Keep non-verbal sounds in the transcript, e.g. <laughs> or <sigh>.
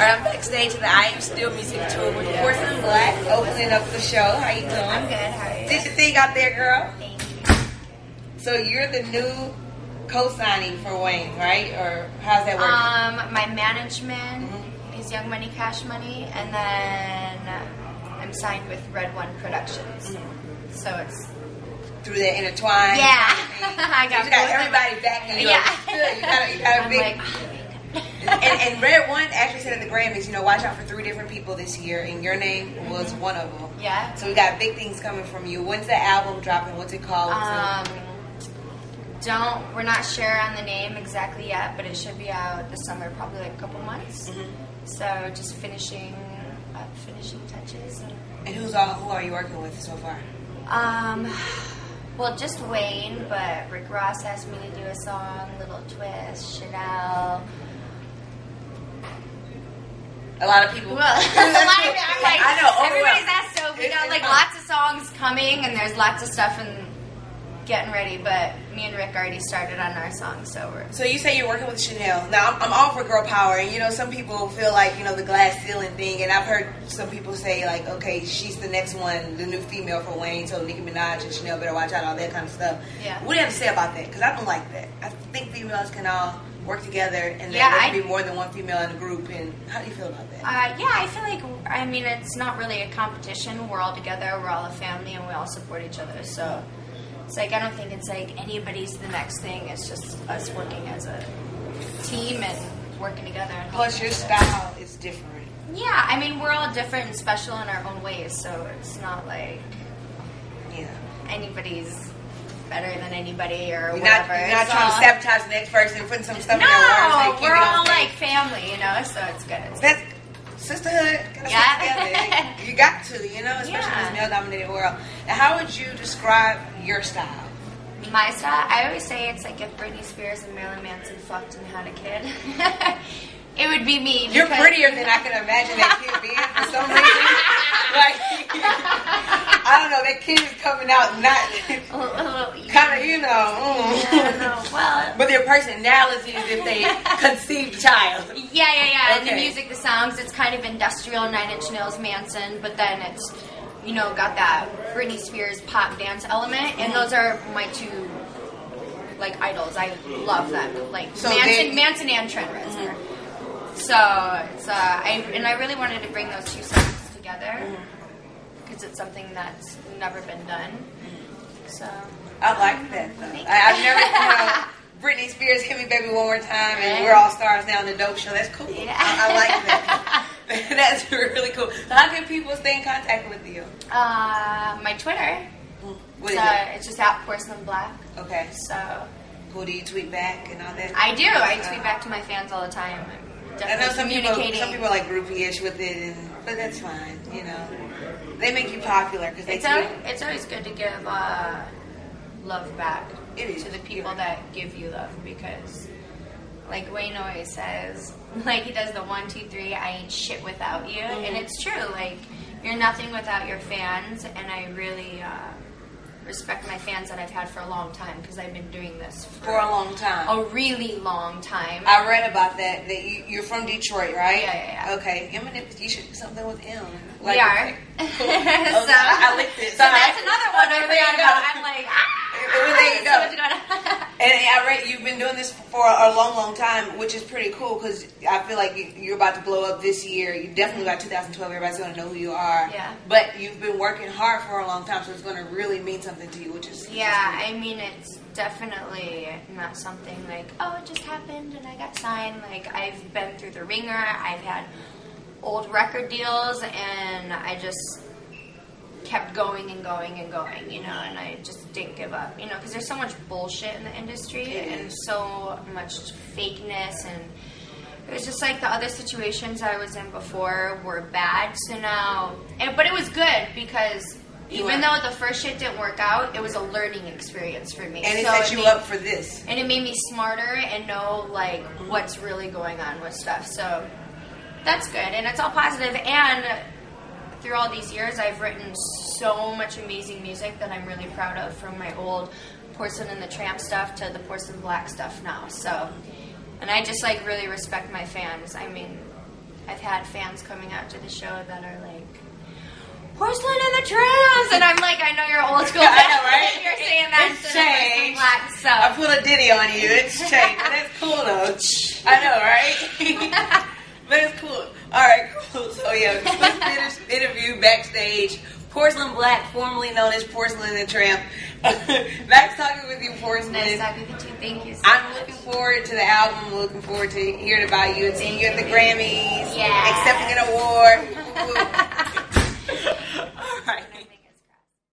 right, I'm backstage at the I Am Still Music Tour with Porcelain Black, opening up the show. How you doing? I'm good. How are you? Did your thing out there, girl? Thank you. So you're the new co-signing for Wayne, right? Or how's that working? Um, my management is Young Money Cash Money, and then I'm signed with RedOne Productions. So it's Through that intertwine. yeah. <laughs> I got, you got everybody backing you. Yeah. up. Good. You got a, you got a <laughs> big. like, and, and RedOne actually said at the Grammys, you know, watch out for three different people this year, and your name was one of them. yeah. So we got big things coming from you. When's the album dropping? What's it called? Um, don't we're not sure on the name exactly yet, but it should be out this summer, probably like a couple months. Mhm. So just finishing up, finishing touches. And, and who's all who are you working with so far? um, well, just Wayne, but Rick Ross asked me to do a song, Little Twist, Shanell. A lot of people. Well, a lot of I'm like, I know. everybody's asked, so we got like lots of songs coming, and there's lots of stuff and getting ready. But me and Rick already started on our song, so we're So you say you're working with Shanell. Now I'm, I'm all for girl power, and you know some people feel like you know the glass ceiling thing, and I've heard some people say like, okay, she's the next one, the new female for Wayne, so Nicki Minaj and Shanell better watch out, all that kind of stuff. Yeah. What do you have to say about that? Because I don't like that. I think females can all work together, and Yeah, there can be more than one female in a group. And how do you feel about that? Uh, yeah, I feel like I mean it's not really a competition. We're all together. We're all a family, and we all support each other. So it's like I don't think it's like anybody's the next thing. It's just us working as a team and working together. And Plus, your style is different. Yeah, I mean we're all different and special in our own ways. So it's not like Yeah. anybody's better than anybody or You're not, whatever. you're not It's trying to sabotage the next person and putting some stuff in their so you No, we're all like family, you know. So it's good. It's That's sisterhood. Yeah. together. <laughs> You got to, you know, especially Yeah. in this male-dominated world. Now, how would you describe your style? My style, I always say it's like if Britney Spears and Marilyn Manson fucked and had a kid. <laughs> it would be me. You're prettier than I can imagine that kid being for some reason. <laughs> like, I don't know, that kid is coming out not <laughs> kind of, you know. I Mm. don't know. Well, <laughs> But their personality is if they <laughs> conceived child. yeah, yeah, yeah. And the music, the songs, it's kind of industrial, Nine Inch Nails, Manson, but then it's, you know, got that Britney Spears pop dance element, and those are my two, like, idols. I love them. Like, So Manson, they- Manson and Trent Reznor. So, it's, uh, I, and I really wanted to bring those two songs together, because it's something that's never been done. So, I like that though. I, I've never, you know, Britney Spears hit me baby one more time, and we're all stars now in the dope show. That's cool. Yeah. I, I like that. <laughs> <laughs> That's really cool. So how can people stay in contact with you? uh, my Twitter, What it's, is uh, it's just at Porcelain Black. Okay. So, Who do you tweet back and all that? I do. I tweet back to my fans all the time. I'm I know some people. Some people are like groupie-ish with it, and but that's fine. You know, they make you popular because they. it's, always, it's always good to give uh, love back It is. to the people that give you love because, like Wayne always says, <laughs> like he does the one, two, three. I ain't shit without you, Mm-hmm. and it's true. Like you're nothing without your fans, and I really. Uh, Respect my fans that I've had for a long time because I've been doing this for, for a long time. a really long time. I read about that. That you, you're from Detroit, right? Yeah, yeah, yeah. Okay, Eminem. You should do something with M. we are. <laughs> <laughs> Oh, so, I, I licked it. so that's another one I There you forgot go. about. I'm like, ah, Well, there you so go. what's going on? And I read you've been doing this for a long, long time, which is pretty cool because I feel like you- you're about to blow up this year. You definitely got 2012. Everybody's going to know who you are. Yeah. But you've been working hard for a long time, so it's going to really mean something to you, which is Yeah, great. I mean, it's definitely not something like, oh, it just happened and I got signed. Like, I've been through the ringer, I've had old record deals, and I just kept going and going and going, you know, and I just didn't give up, you know, because there's so much bullshit in the industry and so much fakeness and it was just like the other situations I was in before were bad. So now, and, but it was good because You even learned. though the first shit didn't work out, it was a learning experience for me. and it So sets you made- up for this. and it made me smarter and know like what's really going on with stuff. So that's good, and it's all positive. And through all these years, I've written so much amazing music that I'm really proud of, from my old Porcelain and the Tramp stuff to the Porcelain Black stuff now. So, and I just like really respect my fans. I mean, I've had fans coming out to the show that are like, Porcelain and the Tramps, and I'm like, I know you're old school. <laughs> I know, right? you're saying that It's changed. Black, so I put a ditty on you. It's changed. but That's cool though. <laughs> I know, right? <laughs> but it's cool. All right, cool. So yeah, <laughs> interview backstage. Porcelain Black, formerly known as Porcelain and Tramp. <laughs> nice talking with you, Porcelain. nice talking with you. Thank you so I'm much. looking forward to the album. Looking forward to hearing about you and seeing you at the Grammys. Yeah. Accepting an award. <laughs>